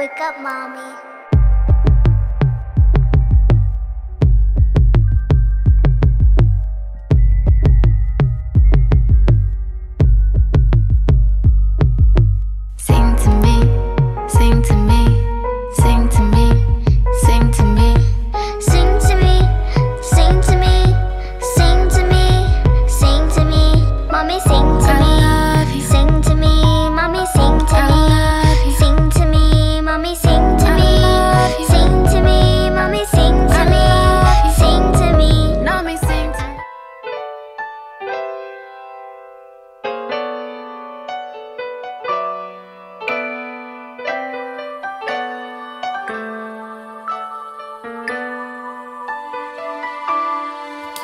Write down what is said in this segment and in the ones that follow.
Wake up, mommy.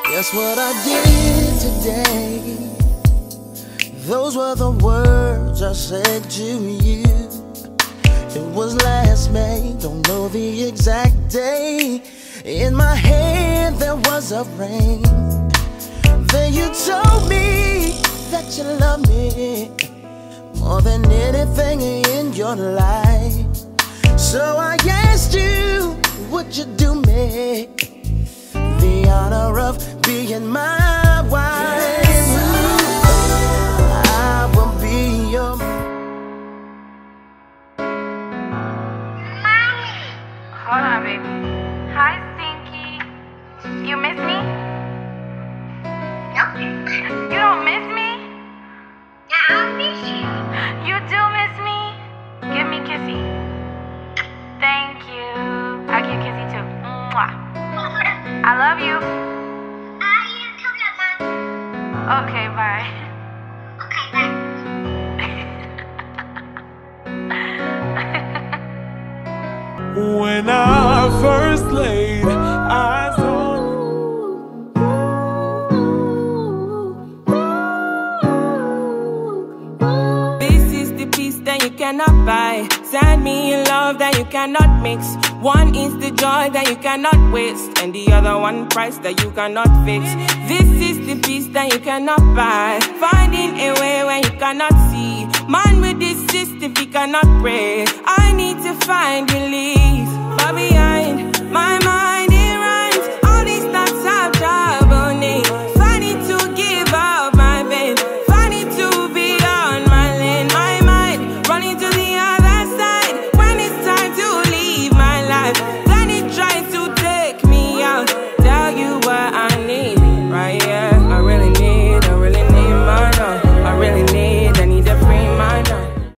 Guess what I did today? Those were the words I said to you. It was last May, don't know the exact day. In my hand there was a ring. Then you told me that you love me more than anything in your life. So I asked you, would you do me? the honor of being my wife. I will be your. mommy. Hold on, baby. Hi, Stinky. You miss me? You don't miss me? No, I miss you You do miss me? Give me kissy. Thank you. I'll give kissy too. Mwah. I love you. Okay, bye. Okay, bye. when I first laid eyes on This is the peace that you cannot buy. Send me in love that you cannot mix. One is the joy that you cannot waste, and the other one price that you cannot fix. This is the peace that you cannot buy. Finding a way when you cannot see. Man with this system, he cannot pray. I need to find relief.